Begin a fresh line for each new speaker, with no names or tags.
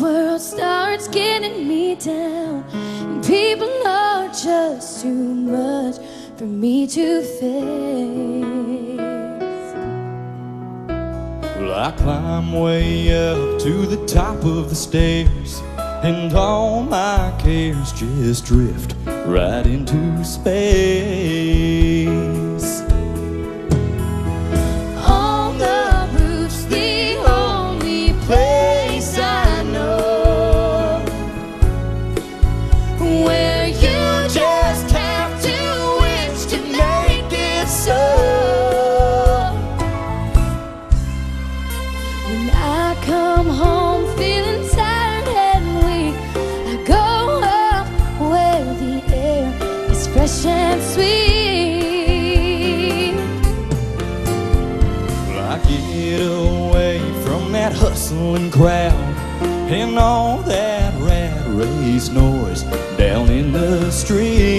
world starts getting me down. And people are just too much for me to face.
Well, I climb way up to the top of the stairs, and all my cares just drift right into space.
Is fresh and sweet.
Well, I get away from that hustling crowd and all that rat race noise down in the street.